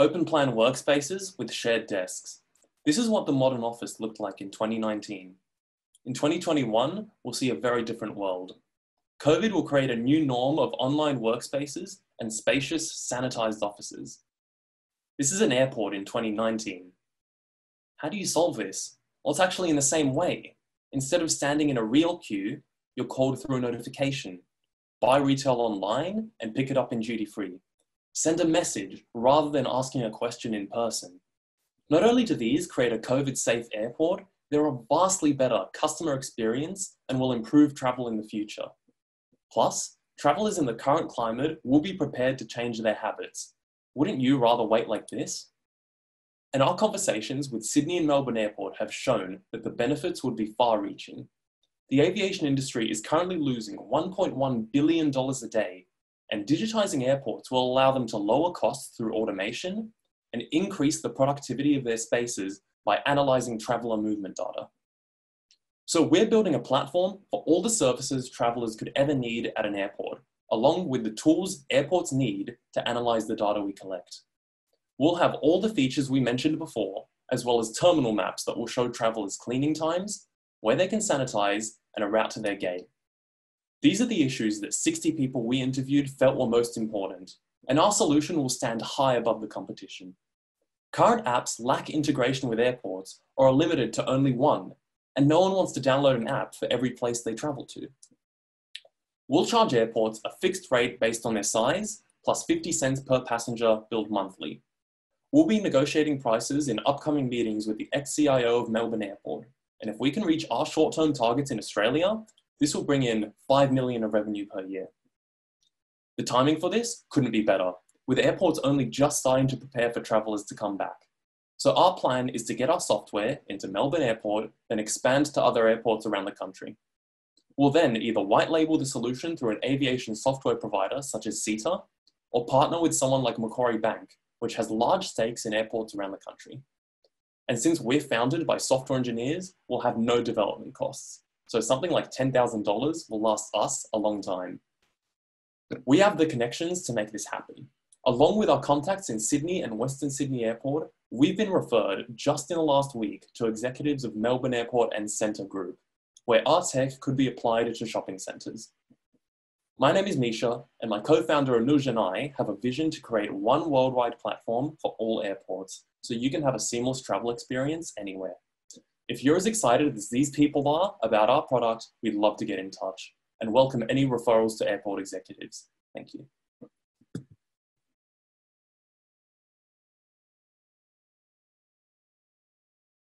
Open plan workspaces with shared desks. This is what the modern office looked like in 2019. In 2021, we'll see a very different world. COVID will create a new norm of online workspaces and spacious, sanitized offices. This is an airport in 2019. How do you solve this? Well, it's actually in the same way. Instead of standing in a real queue, you're called through a notification. Buy retail online and pick it up in duty free. Send a message rather than asking a question in person. Not only do these create a COVID safe airport, they're a vastly better customer experience and will improve travel in the future. Plus, travelers in the current climate will be prepared to change their habits. Wouldn't you rather wait like this? And our conversations with Sydney and Melbourne Airport have shown that the benefits would be far reaching. The aviation industry is currently losing $1.1 billion a day, and digitizing airports will allow them to lower costs through automation and increase the productivity of their spaces by analyzing traveler movement data. So we're building a platform for all the services travelers could ever need at an airport, along with the tools airports need to analyze the data we collect. We'll have all the features we mentioned before, as well as terminal maps that will show travelers cleaning times, where they can sanitize, and a route to their gate. These are the issues that 60 people we interviewed felt were most important, and our solution will stand high above the competition. Current apps lack integration with airports or are limited to only one, and no one wants to download an app for every place they travel to. We'll charge airports a fixed rate based on their size, plus 50 cents per passenger billed monthly. We'll be negotiating prices in upcoming meetings with the ex-CIO of Melbourne Airport, and if we can reach our short-term targets in Australia, this will bring in 5 million of revenue per year. The timing for this couldn't be better with airports only just starting to prepare for travellers to come back. So our plan is to get our software into Melbourne Airport, then expand to other airports around the country. We'll then either white label the solution through an aviation software provider such as SITA, or partner with someone like Macquarie Bank, which has large stakes in airports around the country. And since we're founded by software engineers, we'll have no development costs. So something like $10,000 will last us a long time. We have the connections to make this happen. Along with our contacts in Sydney and Western Sydney Airport, we've been referred just in the last week to executives of Melbourne Airport and Scentre Group, where our tech could be applied to shopping centres. My name is Misha, and my co-founder Anuj and I have a vision to create one worldwide platform for all airports, so you can have a seamless travel experience anywhere. If you're as excited as these people are about our product, we'd love to get in touch and welcome any referrals to airport executives. Thank you.